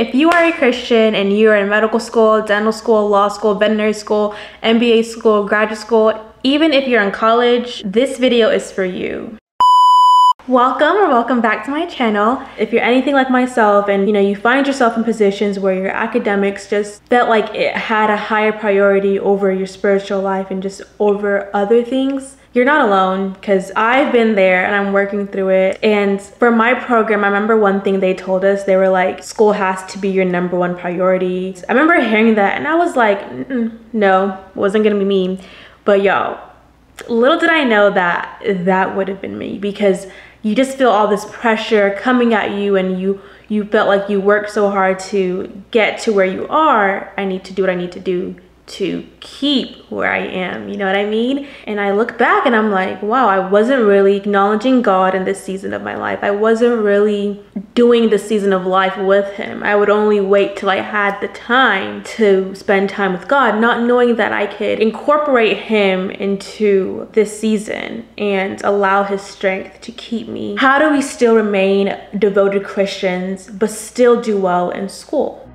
If you are a Christian and you're in medical school, dental school, law school, veterinary school, MBA school, graduate school, even if you're in college, this video is for you. Welcome or welcome back to my channel. If you're anything like myself and you know you find yourself in positions where your academics just felt like it had a higher priority over your spiritual life and just over other things, you're not alone because I've been there and I'm working through it. And for my program, I remember one thing they told us they were like, school has to be your number one priority. I remember hearing that and I was like, no, wasn't gonna be me. But yo, little did I know that that would have been me because you just feel all this pressure coming at you and you you felt like you worked so hard to get to where you are. I need to do what I need to do to keep where I am, you know what I mean? And I look back and I'm like, wow, I wasn't really acknowledging God in this season of my life. I wasn't really doing the season of life with Him. I would only wait till I had the time to spend time with God, not knowing that I could incorporate Him into this season and allow His strength to keep me. How do we still remain devoted Christians but still do well in school?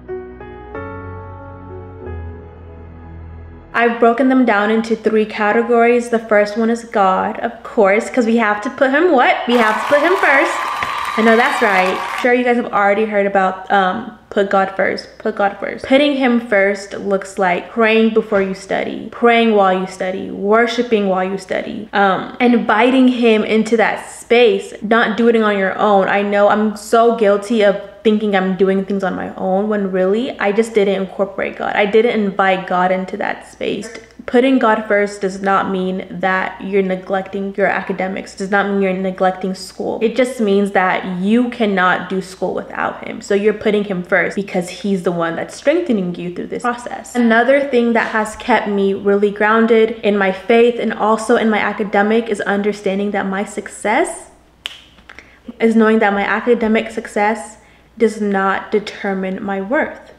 I've broken them down into three categories. The first one is God, of course, because we have to put him what? We have to put him first. I know that's right. I'm sure you guys have already heard about um, put God first. Put God first. Putting Him first looks like praying before you study, praying while you study, worshiping while you study, um, inviting Him into that space, not doing it on your own. I know I'm so guilty of thinking I'm doing things on my own when really I just didn't incorporate God. I didn't invite God into that space. Putting God first does not mean that you're neglecting your academics, does not mean you're neglecting school. It just means that you cannot do school without Him. So you're putting Him first because He's the one that's strengthening you through this process. Another thing that has kept me really grounded in my faith and also in my academic is understanding that my success is knowing that my academic success does not determine my worth.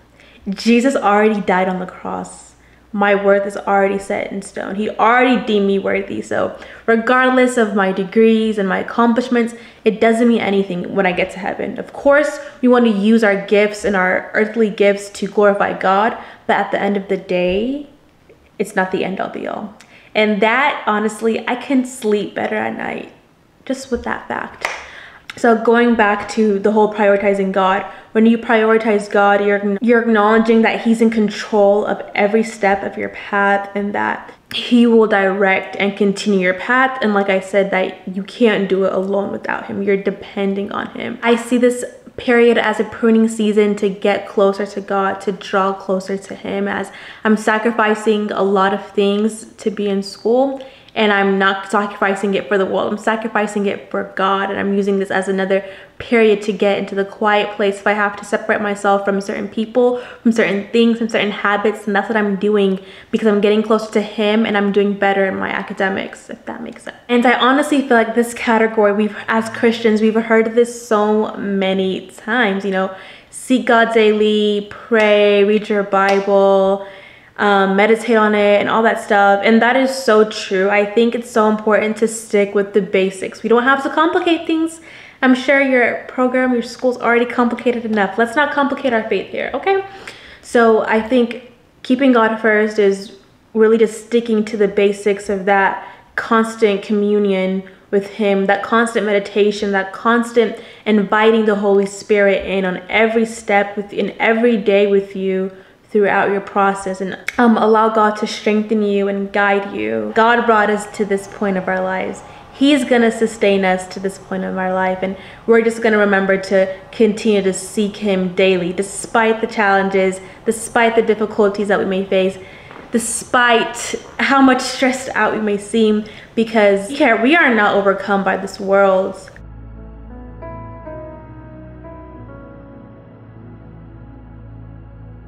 Jesus already died on the cross. My worth is already set in stone. He already deemed me worthy. So, regardless of my degrees and my accomplishments, it doesn't mean anything when I get to heaven. Of course, we want to use our gifts and our earthly gifts to glorify God, but at the end of the day, it's not the end all be all. And that, honestly, I can sleep better at night just with that fact. So going back to the whole prioritizing God, when you prioritize God, you're you're acknowledging that he's in control of every step of your path and that he will direct and continue your path and like I said that you can't do it alone without him. You're depending on him. I see this period as a pruning season to get closer to God, to draw closer to him as I'm sacrificing a lot of things to be in school and I'm not sacrificing it for the world. I'm sacrificing it for God and I'm using this as another period to get into the quiet place if I have to separate myself from certain people, from certain things, from certain habits and that's what I'm doing because I'm getting closer to him and I'm doing better in my academics if that makes sense. And I honestly feel like this category we've as Christians we've heard this so many times, you know, seek God daily, pray, read your Bible, um, meditate on it and all that stuff. And that is so true. I think it's so important to stick with the basics. We don't have to complicate things. I'm sure your program, your school's already complicated enough. Let's not complicate our faith here, okay? So I think keeping God first is really just sticking to the basics of that constant communion with Him, that constant meditation, that constant inviting the Holy Spirit in on every step, within every day with you throughout your process and um, allow God to strengthen you and guide you. God brought us to this point of our lives. He's gonna sustain us to this point of our life, and we're just gonna remember to continue to seek Him daily, despite the challenges, despite the difficulties that we may face, despite how much stressed out we may seem, because we are not overcome by this world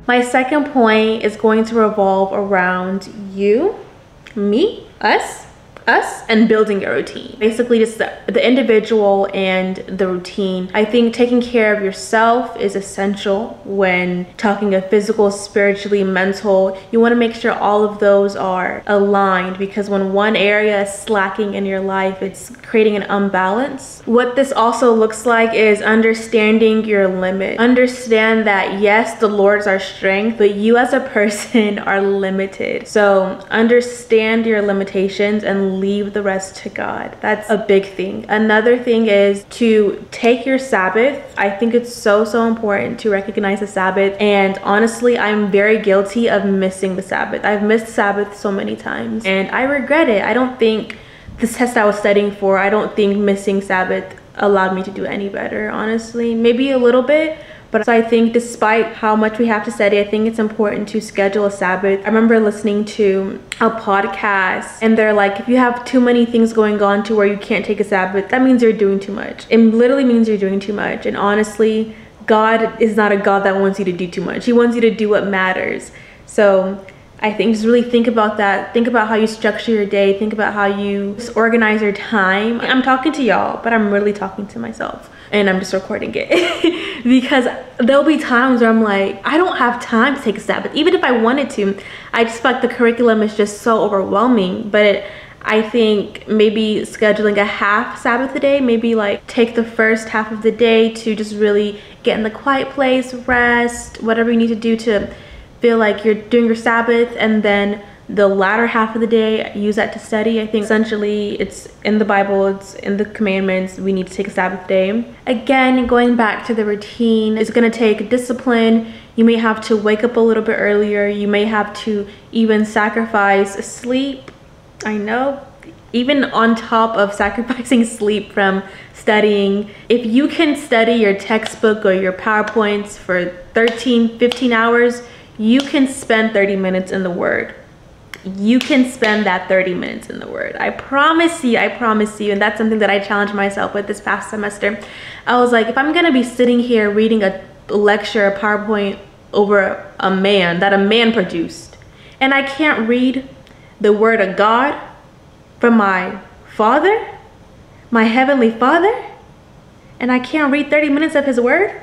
My second point is going to revolve around you, me, us, us and building a routine. Basically, just the, the individual and the routine. I think taking care of yourself is essential when talking of physical, spiritually, mental. You want to make sure all of those are aligned because when one area is slacking in your life, it's creating an unbalance. What this also looks like is understanding your limit. Understand that yes, the Lord's our strength, but you as a person are limited. So understand your limitations and leave the rest to God. That's a big thing. Another thing is to take your Sabbath. I think it's so, so important to recognize the Sabbath. And honestly, I'm very guilty of missing the Sabbath. I've missed Sabbath so many times and I regret it. I don't think this test I was studying for, I don't think missing Sabbath allowed me to do any better, honestly. Maybe a little bit, but so I think despite how much we have to study, I think it's important to schedule a Sabbath. I remember listening to a podcast and they're like, if you have too many things going on to where you can't take a Sabbath, that means you're doing too much. It literally means you're doing too much. And honestly, God is not a God that wants you to do too much. He wants you to do what matters. So I think just really think about that. Think about how you structure your day. Think about how you organize your time. I'm talking to y'all, but I'm really talking to myself and I'm just recording it because there'll be times where I'm like, I don't have time to take a Sabbath. Even if I wanted to, I just feel like the curriculum is just so overwhelming. But it, I think maybe scheduling a half Sabbath a day, maybe like take the first half of the day to just really get in the quiet place, rest, whatever you need to do to feel like you're doing your Sabbath and then the latter half of the day use that to study. I think essentially it's in the bible it's in the commandments we need to take a sabbath day. Again going back to the routine it's going to take discipline. You may have to wake up a little bit earlier. You may have to even sacrifice sleep. I know. Even on top of sacrificing sleep from studying if you can study your textbook or your powerpoints for 13 15 hours you can spend 30 minutes in the word. You can spend that 30 minutes in the word. I promise you i promise you and that's something that i challenged myself with this past semester. I was like if i'm gonna be sitting here reading a lecture a powerpoint over a man that a man produced and i can't read the word of god from my father my heavenly father and i can't read 30 minutes of his word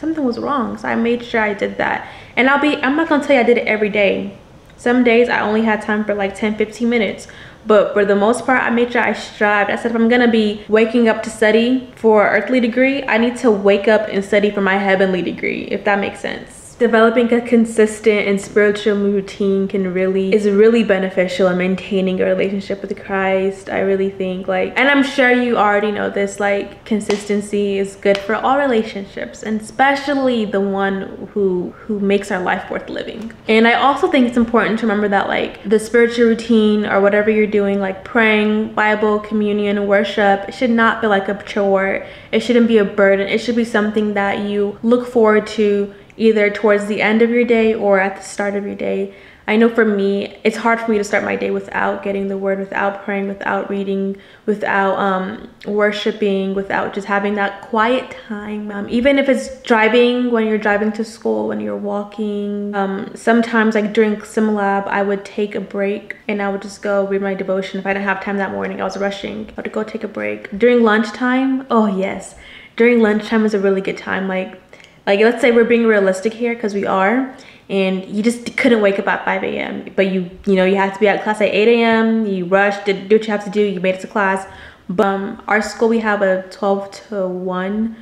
something was wrong so i made sure i did that and i'll be i'm not gonna tell you i did it every day some days I only had time for like 10, 15 minutes. But for the most part, I made sure I strived. I said, if I'm gonna be waking up to study for earthly degree, I need to wake up and study for my heavenly degree, if that makes sense developing a consistent and spiritual routine can really is really beneficial in maintaining a relationship with Christ. I really think like and I'm sure you already know this like consistency is good for all relationships and especially the one who who makes our life worth living. And I also think it's important to remember that like the spiritual routine or whatever you're doing like praying, Bible, communion, worship, should not feel like a chore. It shouldn't be a burden. It should be something that you look forward to either towards the end of your day or at the start of your day. I know for me, it's hard for me to start my day without getting the word, without praying, without reading, without um, worshiping, without just having that quiet time. Um, even if it's driving, when you're driving to school, when you're walking. Um, sometimes, like during SimLab, I would take a break and I would just go read my devotion. If I didn't have time that morning, I was rushing. I would go take a break. During lunchtime, oh yes. During lunchtime is a really good time. Like like let's say we're being realistic here because we are and you just couldn't wake up at 5 a.m. But you, you know, you had to be at class at 8 a.m. You rushed, did do what you have to do. You made it to class. But um, our school, we have a 12 to 1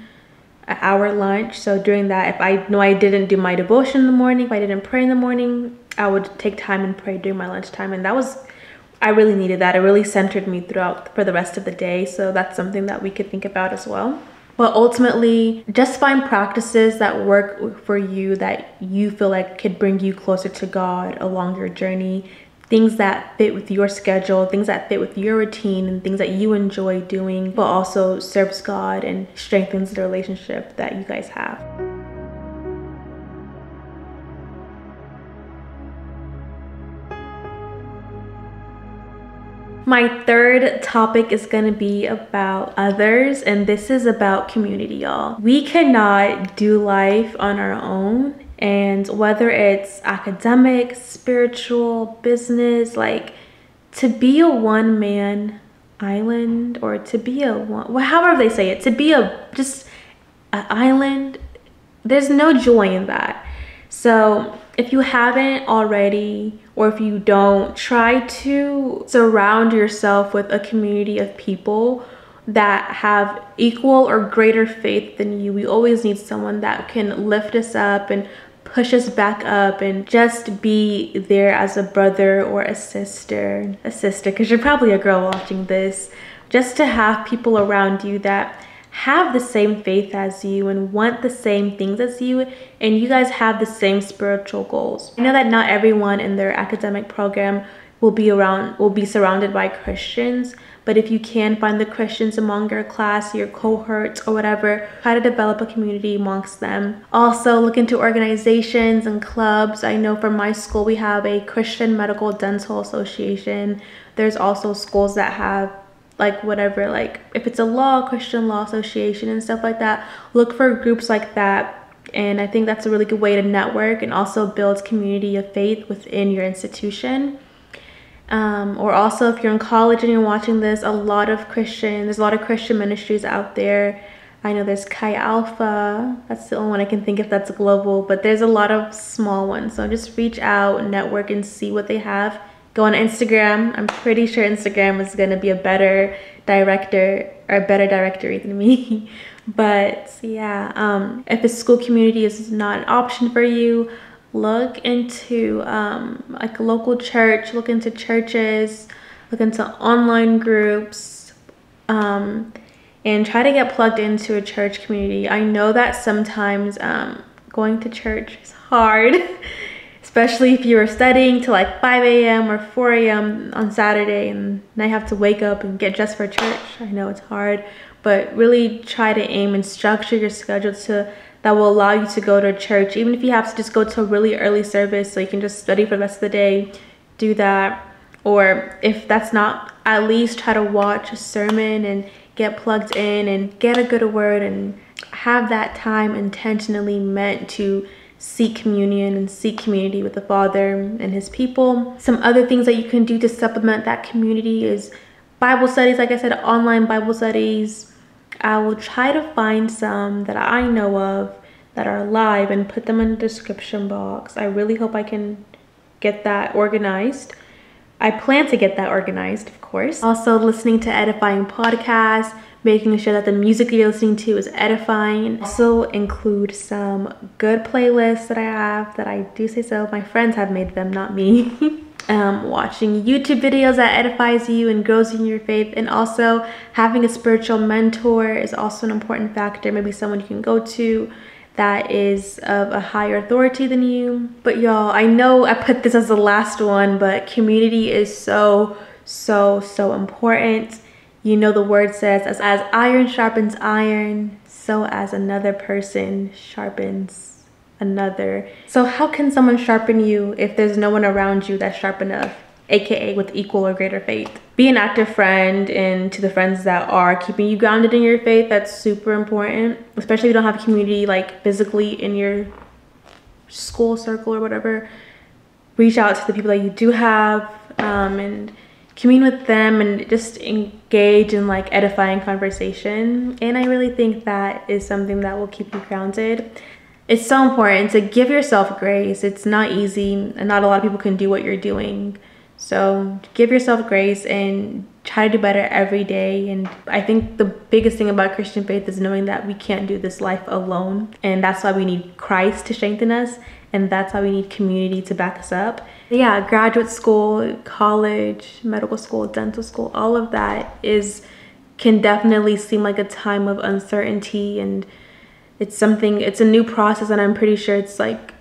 hour lunch. So during that, if I know I didn't do my devotion in the morning, if I didn't pray in the morning, I would take time and pray during my lunchtime. And that was, I really needed that. It really centered me throughout for the rest of the day. So that's something that we could think about as well. But ultimately, just find practices that work for you that you feel like could bring you closer to God along your journey. Things that fit with your schedule, things that fit with your routine, and things that you enjoy doing, but also serves God and strengthens the relationship that you guys have. My third topic is gonna be about others, and this is about community, y'all. We cannot do life on our own, and whether it's academic, spiritual, business, like to be a one man island or to be a one, well, however they say it, to be a just an island, there's no joy in that. So if you haven't already, or if you don't, try to surround yourself with a community of people that have equal or greater faith than you. We always need someone that can lift us up and push us back up and just be there as a brother or a sister, a sister, because you're probably a girl watching this, just to have people around you that have the same faith as you and want the same things as you and you guys have the same spiritual goals. I know that not everyone in their academic program will be around will be surrounded by Christians, but if you can find the Christians among your class, your cohorts, or whatever, try to develop a community amongst them. Also, look into organizations and clubs. I know from my school, we have a Christian Medical Dental Association. There's also schools that have like whatever like if it's a law christian law association and stuff like that look for groups like that. And i think that's a really good way to network and also build community of faith within your institution. Um, or also if you're in college and you're watching this a lot of christian there's a lot of christian ministries out there. I know there's chi alpha that's the only one i can think of that's global but there's a lot of small ones. So just reach out network and see what they have go on instagram. I'm pretty sure instagram is going to be a better director or a better directory than me. But yeah um, if the school community is not an option for you look into um, like a local church, look into churches, look into online groups, um, and try to get plugged into a church community. I know that sometimes um, going to church is hard, especially if you are studying till like 5 a.m. or 4 a.m. on Saturday and I have to wake up and get dressed for church. I know it's hard, but really try to aim and structure your schedule to that will allow you to go to church even if you have to just go to a really early service so you can just study for the rest of the day do that or if that's not at least try to watch a sermon and get plugged in and get a good word and have that time intentionally meant to seek communion and seek community with the father and his people some other things that you can do to supplement that community is bible studies like i said online bible studies I will try to find some that I know of that are live and put them in the description box. I really hope I can get that organized. I plan to get that organized, of course. Also listening to edifying podcasts, making sure that the music you're listening to is edifying. Also include some good playlists that I have that I do say so. My friends have made them, not me. um, watching YouTube videos that edifies you and grows in your faith, and also having a spiritual mentor is also an important factor. Maybe someone you can go to that is of a higher authority than you. But y'all, I know I put this as the last one, but community is so, so, so important. You know the word says, as, as iron sharpens iron, so as another person sharpens another. So how can someone sharpen you if there's no one around you that's sharp enough? Aka with equal or greater faith. Be an active friend and to the friends that are keeping you grounded in your faith, that's super important. Especially if you don't have a community like physically in your school circle or whatever. Reach out to the people that you do have um, and commune with them and just engage in like edifying conversation. And I really think that is something that will keep you grounded it's so important to give yourself grace. It's not easy, and not a lot of people can do what you're doing. So give yourself grace and try to do better every day. And I think the biggest thing about Christian faith is knowing that we can't do this life alone. And that's why we need Christ to strengthen us. And that's why we need community to back us up. Yeah, graduate school, college, medical school, dental school, all of that is can definitely seem like a time of uncertainty and it's something it's a new process and i'm pretty sure it's like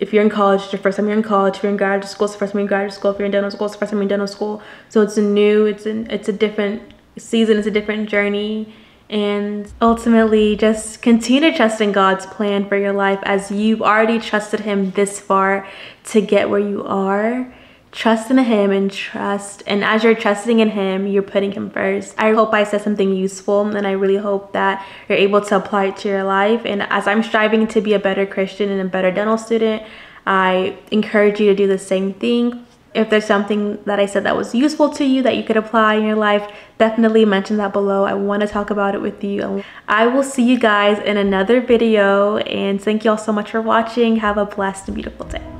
if you're in college it's your first time you're in college. If you're in graduate school it's the first time you're in graduate school. If you're in dental school it's the first time you're in dental school. So it's a new it's an it's a different season it's a different journey. And ultimately just continue to trust in God's plan for your life as you've already trusted him this far to get where you are trust in him and trust and as you're trusting in him you're putting him first i hope i said something useful and i really hope that you're able to apply it to your life and as i'm striving to be a better christian and a better dental student i encourage you to do the same thing If there's something that I said that was useful to you that you could apply in your life, definitely mention that below. I want to talk about it with you. I will see you guys in another video and thank you all so much for watching. Have a blessed and beautiful day.